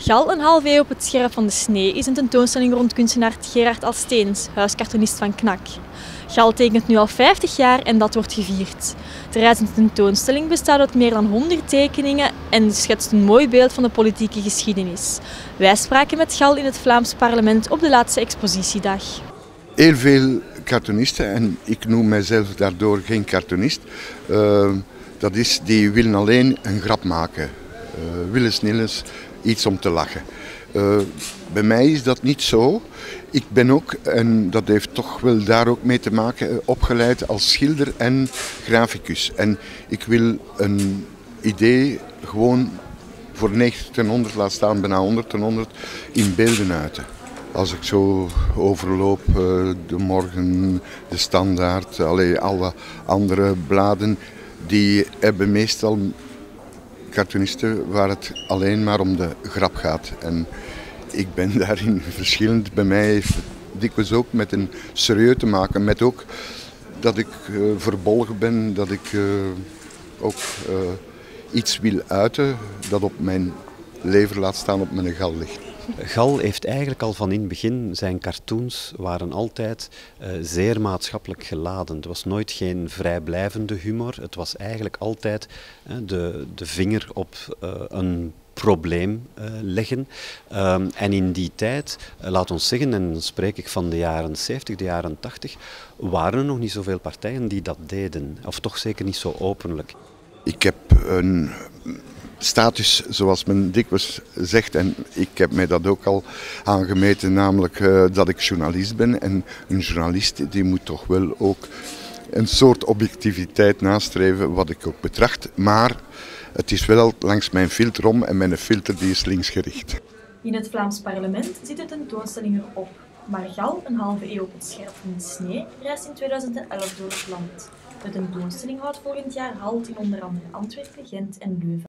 Gal, een eeuw op het scherp van de snee, is een tentoonstelling rond kunstenaar Gerard Alsteens, huiskartonist van Knak. Gal tekent nu al 50 jaar en dat wordt gevierd. De reizende tentoonstelling bestaat uit meer dan 100 tekeningen en schetst een mooi beeld van de politieke geschiedenis. Wij spraken met Gal in het Vlaams parlement op de laatste expositiedag. Heel veel cartoonisten, en ik noem mijzelf daardoor geen cartoonist, uh, dat is, die willen alleen een grap maken. Uh, Willis Nilles, iets om te lachen. Uh, bij mij is dat niet zo. Ik ben ook, en dat heeft toch wel daar ook mee te maken, opgeleid als schilder en graficus. En ik wil een idee gewoon voor 90 ten 100, laat staan bijna 100 ten 100, in beelden uiten. Als ik zo overloop, de morgen, de standaard, alle andere bladen, die hebben meestal cartoonisten waar het alleen maar om de grap gaat. En ik ben daarin verschillend. Bij mij heeft het dikwijls ook met een serieus te maken. Met ook dat ik uh, verbolgen ben, dat ik uh, ook uh, iets wil uiten dat op mijn lever laat staan, op mijn gal ligt. Gal heeft eigenlijk al van in het begin, zijn cartoons waren altijd uh, zeer maatschappelijk geladen. Het was nooit geen vrijblijvende humor. Het was eigenlijk altijd de, de vinger op uh, een probleem uh, leggen. Um, en in die tijd, laat ons zeggen, en dan spreek ik van de jaren 70, de jaren 80, waren er nog niet zoveel partijen die dat deden. Of toch zeker niet zo openlijk. Ik heb een status, zoals men dikwijls zegt, en ik heb mij dat ook al aangemeten, namelijk uh, dat ik journalist ben. En een journalist die moet toch wel ook een soort objectiviteit nastreven, wat ik ook betracht. Maar het is wel langs mijn filter om en mijn filter die is linksgericht. In het Vlaams parlement zit de tentoonstelling erop. Maar Gal, een halve eeuw op het scherp van de snee, reist in 2011 door het land. De tentoonstelling houdt volgend jaar halt in onder andere Antwerpen, Gent en Leuven.